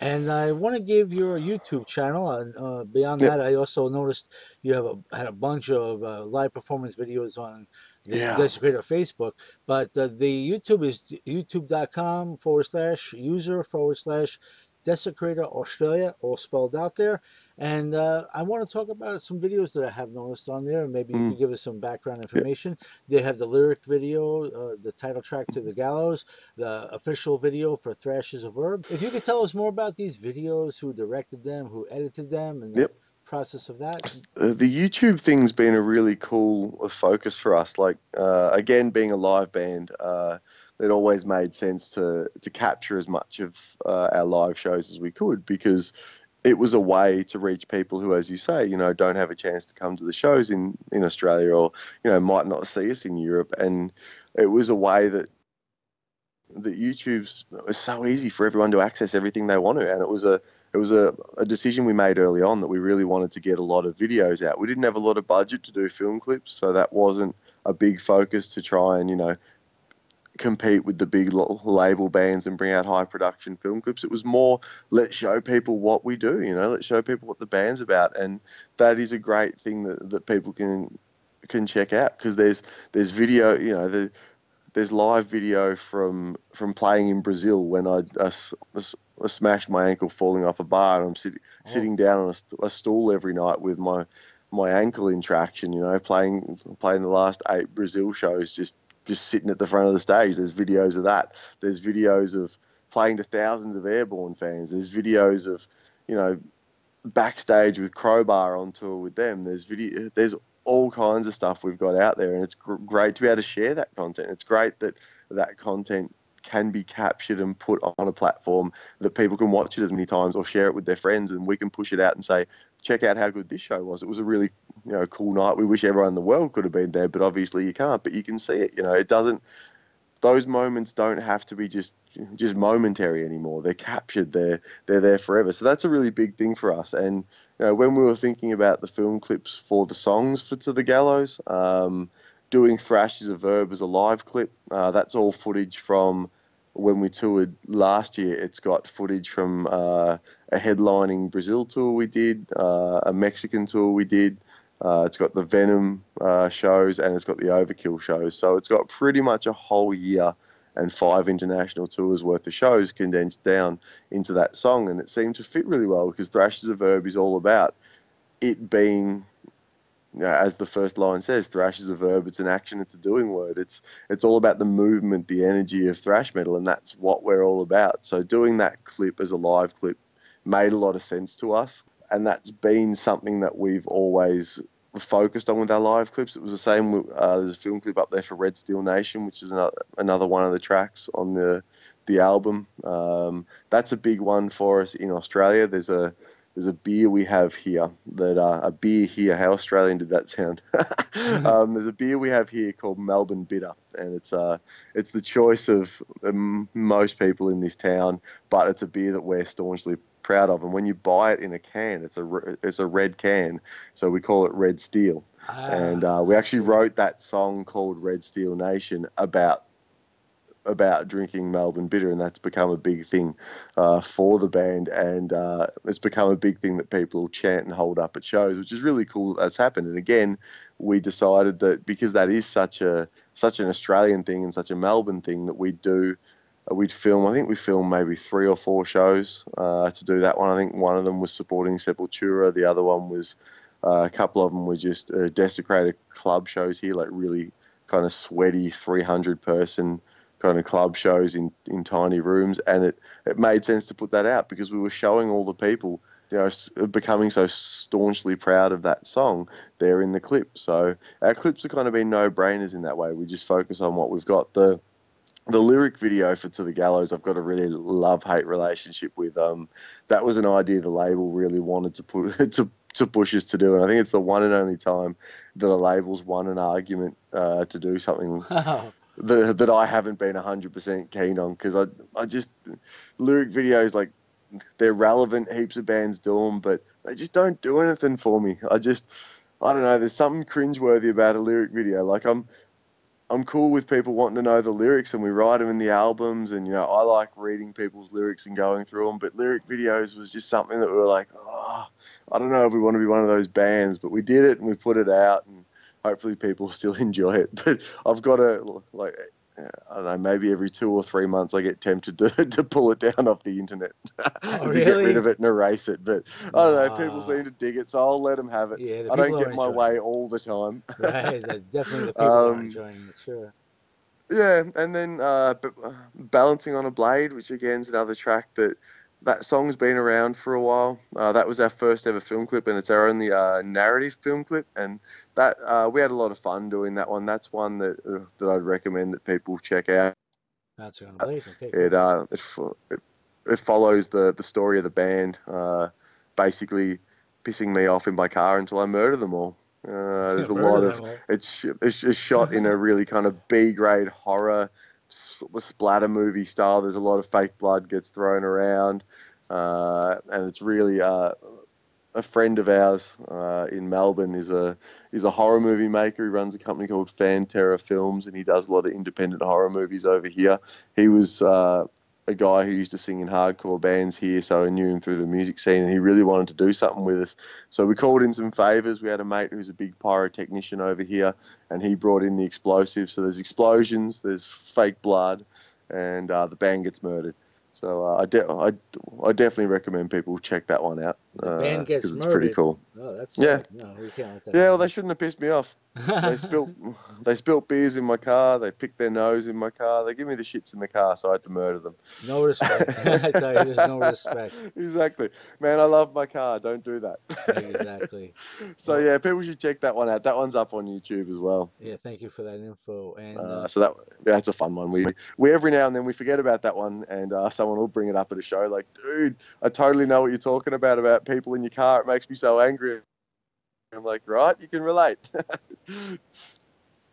And I want to give your YouTube channel. And uh, beyond Yep. that, I also noticed you have a, had a bunch of uh, live performance videos on the Yeah. Desecrator Facebook. But uh, the YouTube is youtube.com forward slash user forward slash Desecrator Australia, all spelled out there. And uh, I want to talk about some videos that I have noticed on there. and Maybe you Mm. can give us some background information. They have the lyric video, uh, the title track to The Gallows, the official video for Thrash is a Verb. If you could tell us more about these videos, who directed them, who edited them, and the process of that. Uh, the YouTube thing's been a really cool uh, focus for us. Like uh, again, being a live band, uh, it always made sense to to capture as much of uh, our live shows as we could because it was a way to reach people who, as you say, you know, don't have a chance to come to the shows in in Australia or you know might not see us in Europe, and it was a way that that YouTube's it's so easy for everyone to access everything they want to, and it was a it was a, a decision we made early on that we really wanted to get a lot of videos out. We didn't have a lot of budget to do film clips, so that wasn't a big focus to try and you know compete with the big label bands and bring out high production film clips. It was more let's show people what we do, you know, let's show people what the band's about, and that is a great thing that, that people can can check out because there's there's video, you know, the, there's live video from from playing in Brazil when I I smashed my ankle falling off a bar and I'm sit, Oh. sitting down on a, a stool every night with my my ankle in traction. You know, playing playing the last eight Brazil shows just just sitting at the front of the stage. There's videos of that. There's videos of playing to thousands of Airbourne fans. There's videos of you know backstage with Crowbar on tour with them. There's video. There's all kinds of stuff we've got out there, and it's gr- great to be able to share that content. It's great that that content can be captured and put on a platform that people can watch it as many times or share it with their friends, and we can push it out and say, check out how good this show was. It was a really you know cool night. We wish everyone in the world could have been there, but obviously you can't. But you can see it. You know, it doesn't. Those moments don't have to be just just momentary anymore. They're captured. They're they're there forever. So that's a really big thing for us. And you know, when we were thinking about the film clips for the songs for To the Gallows, um, doing Thrash is a Verb as a live clip, uh, that's all footage from when we toured last year. It's got footage from uh, a headlining Brazil tour we did, uh, a Mexican tour we did. Uh, it's got the Venom uh, shows and it's got the Overkill shows. So it's got pretty much a whole year and five international tours worth of shows condensed down into that song. And it seemed to fit really well because Thrash is a Verb is all about it being, you know, as the first line says, thrash is a verb. It's an action. It's a doing word. It's it's all about the movement, the energy of thrash metal, and that's what we're all about. So doing that clip as a live clip made a lot of sense to us, and that's been something that we've always focused on with our live clips. It was the same. Uh, there's a film clip up there for Red Steel Nation, which is another another one of the tracks on the the album. Um, that's a big one for us in Australia. There's a there's a beer we have here that uh, a beer here. How Australian did that sound? um, there's a beer we have here called Melbourne Bitter, and it's uh it's the choice of um, most people in this town, but it's a beer that we're staunchly proud of. And when you buy it in a can, it's a it's a red can, so we call it Red Steel. and uh, we Ah, actually wrote that song called Red Steel Nation about about drinking Melbourne bitter, and that's become a big thing uh, for the band, and uh, it's become a big thing that people chant and hold up at shows, which is really cool that that's happened. And again, we decided that because that is such a such an Australian thing and such a Melbourne thing that we do. uh, We'd film. I think we filmed maybe three or four shows uh, to do that one. I think one of them was supporting Sepultura. The other one was uh, a couple of them were just uh, Desecrator club shows here, like really kind of sweaty 300 person kind of club shows in, in tiny rooms. And it, it made sense to put that out because we were showing all the people, you know, becoming so staunchly proud of that song there in the clip. So our clips have kind of been no brainers in that way. We just focus on what we've got. The the lyric video for To the Gallows, I've got a really love hate relationship with. Um, that was an idea the label really wanted to put to to push us to do, and I think it's the one and only time that a label's won an argument uh, to do something Wow. that, that I haven't been 100% keen on because I, I just lyric videos like they're relevant heaps of bands do them but they just don't do anything for me I just I don't know there's something cringeworthy about a lyric video like I'm I'm cool with people wanting to know the lyrics, and we write them in the albums. And you know, I like reading people's lyrics and going through them. But lyric videos was just something that we were like, oh, I don't know if we want to be one of those bands, but we did it and we put it out, and hopefully people still enjoy it. But I've got to like I don't know, maybe every two or three months I get tempted to, to pull it down off the internet Oh, to get rid of it and erase it. But I don't know, people seem to dig it, so I'll let them have it. Yeah, I don't get my way it. all the time. Right, definitely the people are Um, enjoying it. Sure. Yeah, and then uh, balancing on a blade, which again is another track that that song's been around for a while. Uh, that was our first ever film clip, and it's our only uh, narrative film clip, and that uh, we had a lot of fun doing that one. That's one that uh, that I'd recommend that people check out. That's. Okay. It uh, it, it, it follows the the story of the band, uh, basically pissing me off in my car until I murder them all. Uh, there's a lot of it's it's just shot in a really kind of B grade horror s- splatter movie style. There's a lot of fake blood gets thrown around, uh, and it's really uh, a friend of ours uh, in Melbourne is a is a horror movie maker. He runs a company called Fan Terror Films, and he does a lot of independent horror movies over here. He was uh, a guy who used to sing in hardcore bands here, so I knew him through the music scene, and he really wanted to do something with us. So we called in some favors. We had a mate who's a big pyrotechnician over here, and he brought in the explosives. So there's explosions, there's fake blood, and uh, the band gets murdered. So uh, I, de- I, I definitely recommend people check that one out. The band gets pretty cool. Oh, that's Yeah. No, we can't let that. Yeah, well, they shouldn't have pissed me off. They spilt, they spilt beers in my car. They picked their nose in my car. They give me the shits in the car, so I had to murder them. no respect. I tell you, there's no respect. exactly, man. I love my car. Don't do that. Exactly. so yeah, people should check that one out. That one's up on YouTube as well. Yeah, thank you for that info. And Uh, uh, so that that's a fun one. We we every now and then we forget about that one, and uh, someone will bring it up at a show. Like, dude, I totally know what you're talking about about people in your car. It makes me so angry. I'm like, right, you can relate.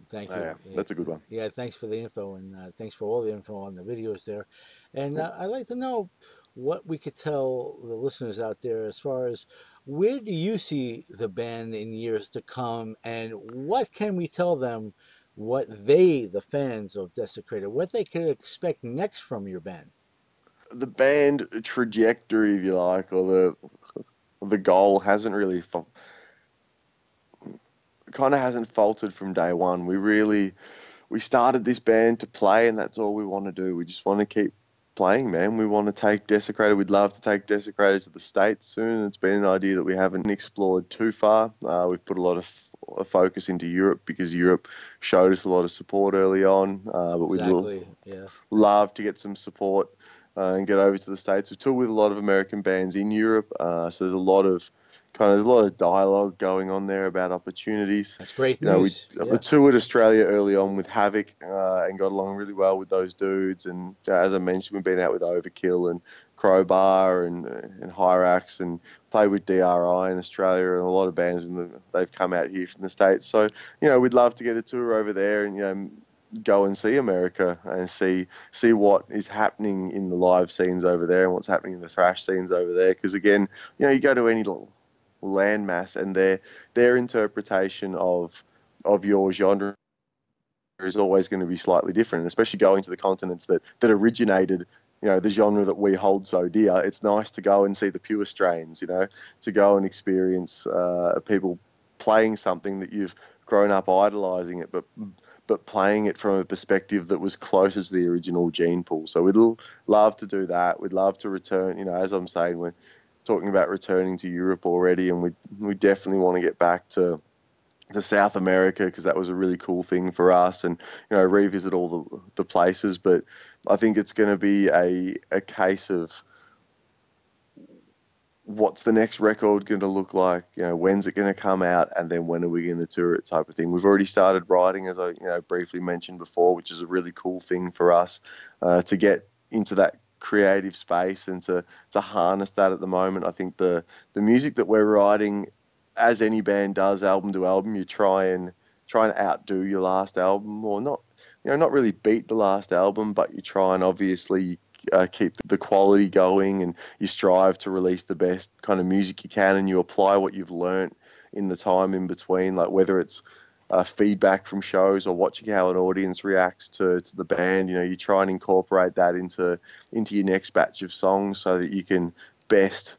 thank you. Oh, yeah, that's a good one. Yeah, thanks for the info and uh, thanks for all the info on the videos there. And uh, I'd like to know what we could tell the listeners out there as far as where do you see the band in years to come and what can we tell them what they, the fans of Desecrator, what they could expect next from your band? the band trajectory, if you like, or the the goal hasn't really kind of hasn't faltered from day one. We really we started this band to play, and that's all we want to do. We just want to keep playing, man. We want to take Desecrator. We'd love to take Desecrator to the states soon. It's been an idea that we haven't explored too far. Uh, we've put a lot of f- focus into Europe because Europe showed us a lot of support early on, uh, but we'd l- Exactly. Yeah. love to get some support uh, and get over to the states. We tour with a lot of American bands in Europe, uh, so there's a lot of kind of a lot of dialogue going on there about opportunities. That's great You know, we, news. we yeah. toured Australia early on with Havok uh, and got along really well with those dudes. And uh, as I mentioned, we've been out with Overkill and Crowbar and uh, and Hirax and played with DRI in Australia and a lot of bands. And the, they've come out here from the states. So you know, we'd love to get a tour over there and you know go and see America and see see what is happening in the live scenes over there and what's happening in the thrash scenes over there. Because again, you know, you go to any landmass and their their interpretation of of your genre is always going to be slightly different, especially going to the continents that that originated. You know the genre that we hold so dear. It's nice to go and see the pure strains. You know, to go and experience uh, people playing something that you've grown up idolizing it, but but playing it from a perspective that was closest to the original gene pool. So we'd love to do that. We'd love to return. You know, as I'm saying, we're talking about returning to Europe already, and we we definitely want to get back to to South America because that was a really cool thing for us, and you know revisit all the the places. But I think it's going to be a a case of what's the next record going to look like? You know, when's it going to come out, and then when are we going to tour it? Type of thing. We've already started writing, as I you know briefly mentioned before, which is a really cool thing for us uh, to get into that creative space and to to harness that at the moment. I think the the music that we're writing, as any band does, album to album, you try and try and outdo your last album, or not. You know, not really beat the last album, but you try and obviously uh, keep the quality going and you strive to release the best kind of music you can and you apply what you've learnt in the time in between like whether it's uh, feedback from shows or watching how an audience reacts to, to the band. You know, you try and incorporate that into into your next batch of songs so that you can best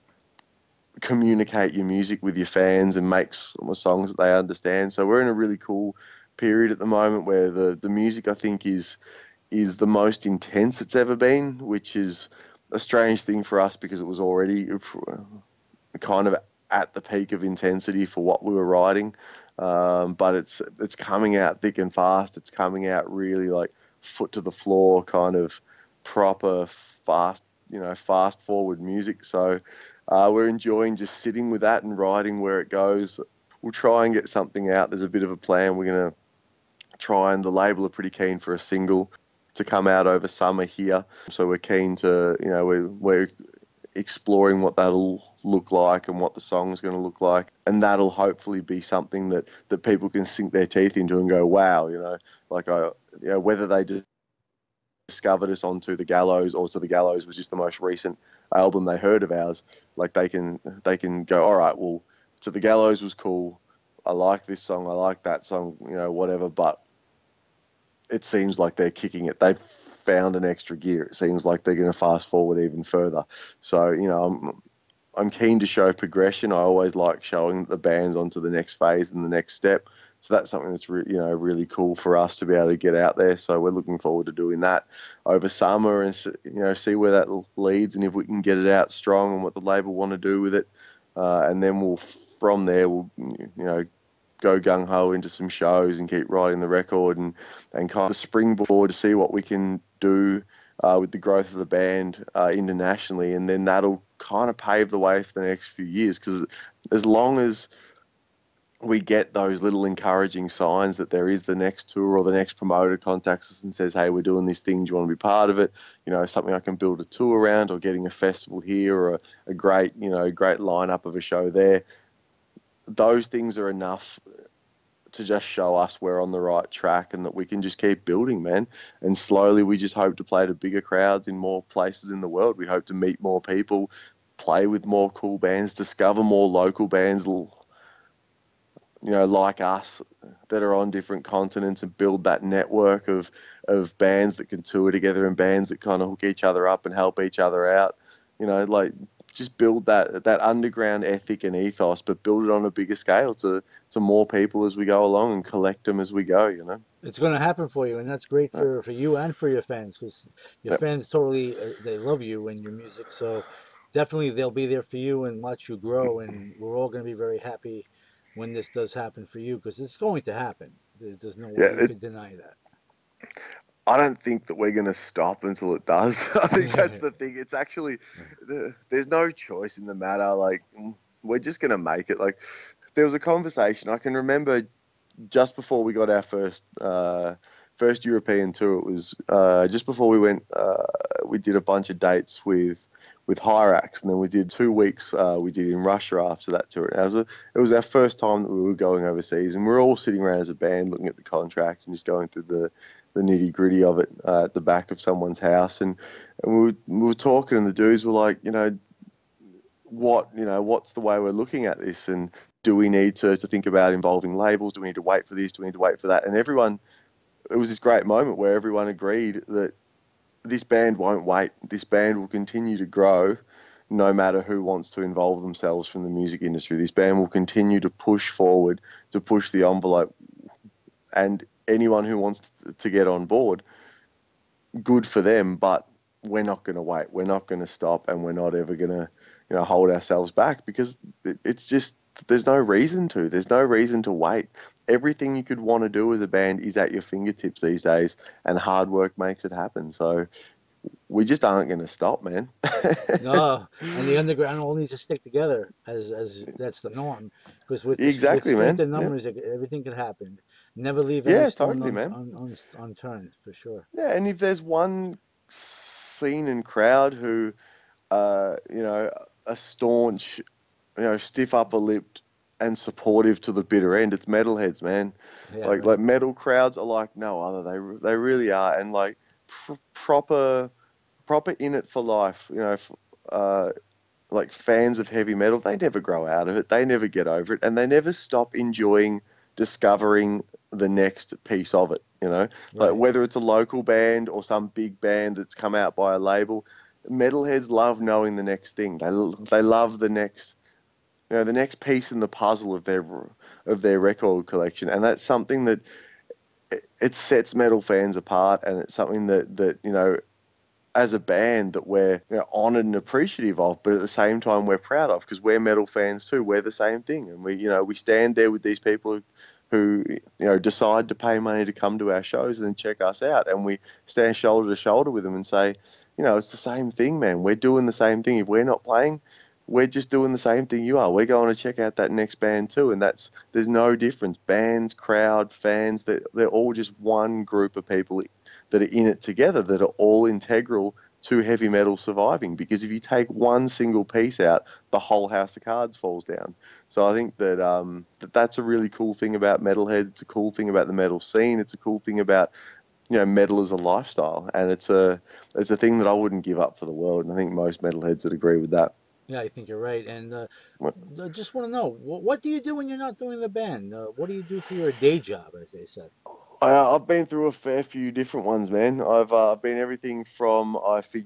communicate your music with your fans and make songs that they understand. So we're in a really cool period at the moment where the, the music I think is is the most intense it's ever been, which is a strange thing for us because it was already kind of at the peak of intensity for what we were writing. Um, but it's it's coming out thick and fast. It's coming out really like foot to the floor, kind of proper fast, you know, fast forward music. So uh, we're enjoying just sitting with that and writing where it goes. We'll try and get something out. There's a bit of a plan. We're gonna try and the label are pretty keen for a single to come out over summer here. So we're keen to, you know, we're, we're exploring what that'll look like and what the song's going to look like. And that'll hopefully be something that that people can sink their teeth into and go wow you know like i you know whether they discovered us onto the gallows or to the gallows was just the most recent album they heard of ours like they can they can go all right well to the gallows was cool. I like this song. I like that song you know whatever. But it seems like they're kicking it they've found an extra gear. It seems like they're going to fast forward even further. So, you know, I'm, I'm keen to show progression. I always like showing the bands onto the next phase and the next step. So that's something that's re- you know really cool for us to be able to get out there. So we're looking forward to doing that over summer and you know see where that leads and if we can get it out strong and what the label want to do with it, uh, and then we'll from there we'll you know go gung ho into some shows and keep writing the record and, and kind of springboard to see what we can do uh, with the growth of the band uh, internationally. And then that'll kind of pave the way for the next few years because as long as we get those little encouraging signs that there is the next tour or the next promoter contacts us and says, "Hey, we're doing this thing. Do you want to be part of it?" You know, something I can build a tour around, or getting a festival here, or a, a great, you know, great lineup of a show there those things are enough to just show us we're on the right track and that we can just keep building, man. And slowly we just hope to play to bigger crowds in more places in the world. We hope to meet more people, play with more cool bands, discover more local bands, you know, like us that are on different continents and build that network of, of bands that can tour together and bands that kind of hook each other up and help each other out. You know, like just build that that underground ethic and ethos, but build it on a bigger scale to to more people as we go along and collect them as we go. You know, it's going to happen for you, and that's great for for you and for your fans because your fans totally uh, they love you and your music. So definitely they'll be there for you and watch you grow, and we're all going to be very happy when this does happen for you because it's going to happen. There's, there's no way yeah, you it, can deny that. I don't think that we're going to stop until it does. I think that's the thing. It's actually there's no choice in the matter. Like we're just going to make it. Like there was a conversation I can remember just before we got our first uh, first European tour. It was uh, just before we went. Uh, we did a bunch of dates with with Hirax, and then we did two weeks. Uh, we did in Russia after that tour. It was a, it was our first time that we were going overseas, and we are all sitting around as a band looking at the contract and just going through the the nitty gritty of it uh, at the back of someone's house. And, and we, were, we were talking, and the dudes were like, you know, what you know, what's the way we're looking at this, and do we need to, to think about involving labels? Do we need to wait for this? Do we need to wait for that? And everyone, it was this great moment where everyone agreed that this band won't wait. This band will continue to grow no matter who wants to involve themselves from the music industry. This band will continue to push forward, to push the envelope. And anyone who wants to get on board, good for them. But we're not going to wait. We're not going to stop, and we're not ever going to, you know, hold ourselves back because it's just there's no reason to. There's no reason to wait. Everything you could want to do as a band is at your fingertips these days, and hard work makes it happen. So we just aren't going to stop, man. no, and the underground all needs to stick together as as that's the norm. Because with exactly, with man, numbers, yeah. everything can happen. Never leave any yeah, stone totally, un, man. Un, un, unturned for sure. Yeah, and if there's one scene and crowd who, uh, you know, a staunch, you know, stiff upper lipped and supportive to the bitter end, it's metalheads, man. Yeah, like man. like metal crowds are like no other. They they really are, and like pr- proper proper in it for life. You know, uh, like fans of heavy metal, they never grow out of it. They never get over it, and they never stop enjoying discovering the next piece of it. You know, like whether it's a local band or some big band that's come out by a label, metalheads love knowing the next thing. They they love the next, you know, the next piece in the puzzle of their of their record collection, and that's something that it, it sets metal fans apart, and it's something that that you know. As a band that we're you know, honoured and appreciative of, but at the same time we're proud of because we're metal fans too. We're the same thing, and we you know we stand there with these people who, who you know decide to pay money to come to our shows and check us out, and we stand shoulder to shoulder with them and say, you know, it's the same thing, man. We're doing the same thing. If we're not playing, we're just doing the same thing you are. We're going to check out that next band too, and that's there's no difference. Bands, crowd, fans, they're, they're all just one group of people that are in it together that are all integral to heavy metal surviving. Because if you take one single piece out, the whole house of cards falls down. So I think that um, that that's a really cool thing about metalheads. It's a cool thing about the metal scene. It's a cool thing about you know metal as a lifestyle, and it's a it's a thing that I wouldn't give up for the world. And I think most metalheads would agree with that. Yeah, I think you're right. And uh, I just want to know what, what do you do when you're not doing the band? Uh, what do you do for your day job, as they say? I, I've been through a fair few different ones, man. I've uh, been everything from I for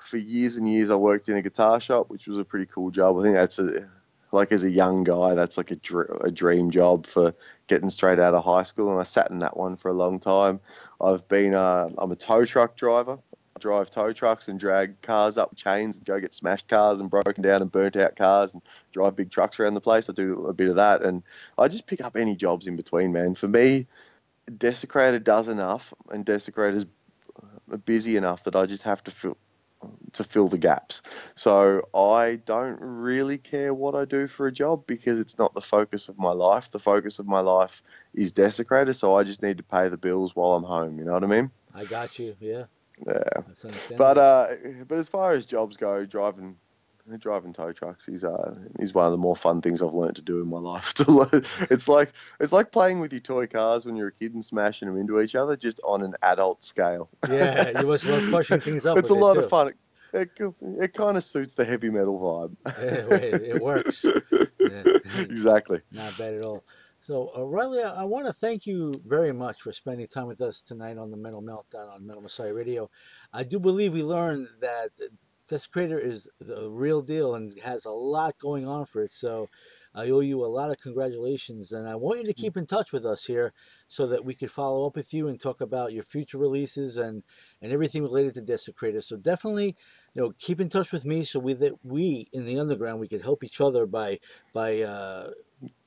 for years and years I worked in a guitar shop, which was a pretty cool job. I think that's a like as a young guy, that's like a, dr- a dream job for getting straight out of high school, and I sat in that one for a long time. I've been uh, I'm a tow truck driver. Drive tow trucks and drag cars up chains and go get smashed cars and broken down and burnt out cars and drive big trucks around the place. I do a bit of that, and I just pick up any jobs in between, man. For me, Desecrator does enough, and Desecrator's busy enough that I just have to fill to fill the gaps. So I don't really care what I do for a job because it's not the focus of my life. The focus of my life is Desecrator, so I just need to pay the bills while I'm home. You know what I mean? I got you. Yeah, Yeah. But uh, but as far as jobs go, driving driving tow trucks is uh is one of the more fun things I've learned to do in my life. It's like it's like playing with your toy cars when you're a kid and smashing them into each other, just on an adult scale. yeah, you must love pushing things up. it's a it, lot too. of fun. It, it, it kind of suits the heavy metal vibe. Yeah, it, it works. Yeah. exactly. Not bad at all. So, Riley, I, want to thank you very much for spending time with us tonight on the Metal Meltdown on Metal Messiah Radio. I do believe we learned that Desecrator is the real deal and has a lot going on for it. So, I owe you a lot of congratulations, and I want you to keep in touch with us here so that we could follow up with you and talk about your future releases and and everything related to Desecrator. So definitely, you know, keep in touch with me so we that we in the underground we could help each other by by uh,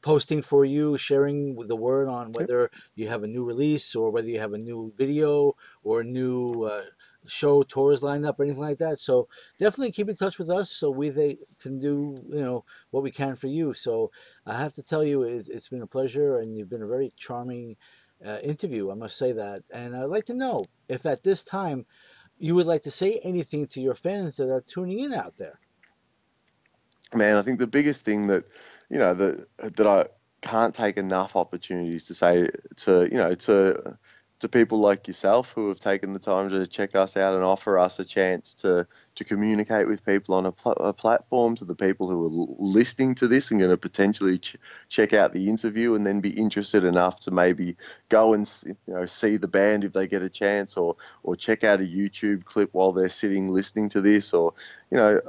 posting for you, sharing the word on whether you have a new release or whether you have a new video or a new uh, show tours lined up or anything like that. So definitely keep in touch with us so we they can do you know what we can for you. So I have to tell you, it's, it's been a pleasure, and you've been a very charming uh, interview. I must say that, and I'd like to know if at this time you would like to say anything to your fans that are tuning in out there. Man, I think the biggest thing that you know that that I can't take enough opportunities to say to you know to to people like yourself who have taken the time to check us out and offer us a chance to to communicate with people on a, pl- a platform to the people who are listening to this and going to potentially ch- check out the interview and then be interested enough to maybe go and you know see the band if they get a chance or or check out a YouTube clip while they're sitting listening to this or you know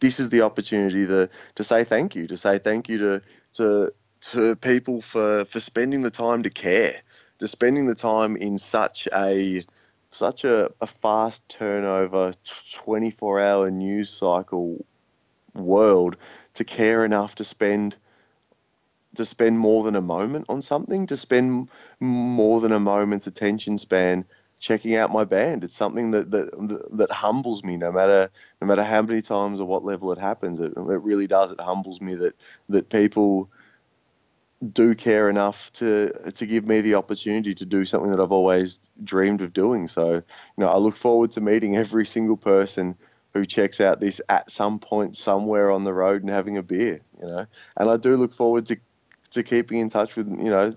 this is the opportunity to to say thank you, to say thank you to to to people for for spending the time to care, to spending the time in such a such a, a fast turnover, 24 hour news cycle world to care enough to spend to spend more than a moment on something, to spend more than a moment's attention span checking out my band. It's something that that that humbles me, no matter no matter how many times or what level it happens. It, it really does. It humbles me that that people do care enough to to give me the opportunity to do something that I've always dreamed of doing. So, you know, I look forward to meeting every single person who checks out this at some point somewhere on the road and having a beer, you know. And I do look forward to to keeping in touch with, you know,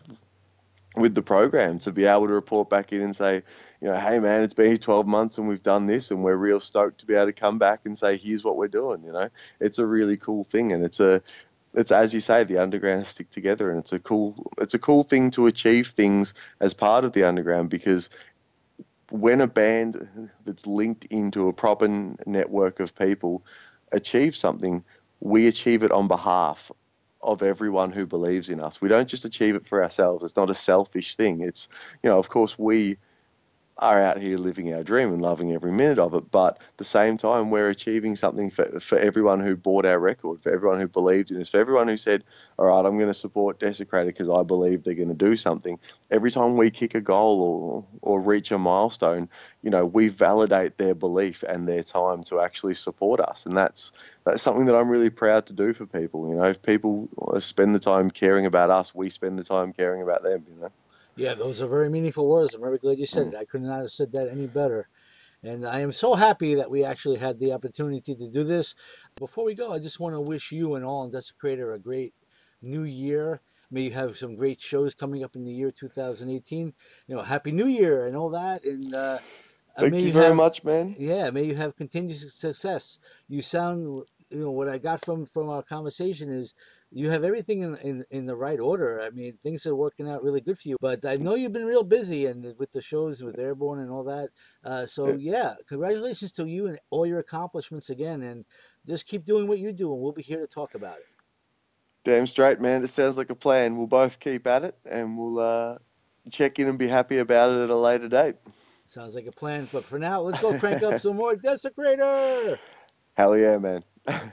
with the program to be able to report back in and say, you know, hey man, it's been 12 months and we've done this and we're real stoked to be able to come back and say, here's what we're doing. You know, it's a really cool thing and it's a it's as you say, the underground stick together, and it's a cool it's a cool thing to achieve things as part of the underground because when a band that's linked into a proper network of people achieves something, we achieve it on behalf of everyone who believes in us. We don't just achieve it for ourselves. It's not a selfish thing. It's, you know, of course, we are out here living our dream and loving every minute of it. But at the same time, we're achieving something for, for everyone who bought our record, for everyone who believed in us, for everyone who said, all right, I'm going to support Desecrator because I believe they're going to do something. Every time we kick a goal or, or reach a milestone, you know, we validate their belief and their time to actually support us. And that's, that's something that I'm really proud to do for people. You know, if people uh, spend the time caring about us, we spend the time caring about them, you know. Yeah, those are very meaningful words. I'm very glad you said it. I could not have said that any better. And I am so happy that we actually had the opportunity to do this. Before we go, I just want to wish you and all in Desecrator a great new year. May you have some great shows coming up in the year 2018. You know, Happy New Year and all that. And uh, Thank you very have, much, man. Yeah, may you have continued success. You sound, you know, what I got from from our conversation is you have everything in, in, in the right order. I mean, things are working out really good for you. But I know you've been real busy and with the shows with Airbourne and all that. Uh, so yeah, congratulations to you and all your accomplishments again. And just keep doing what you do, and we'll be here to talk about it. Damn straight, man. It sounds like a plan. We'll both keep at it, and we'll uh, check in and be happy about it at a later date. Sounds like a plan. But for now, let's go crank up some more Desecrator. Hell yeah, man.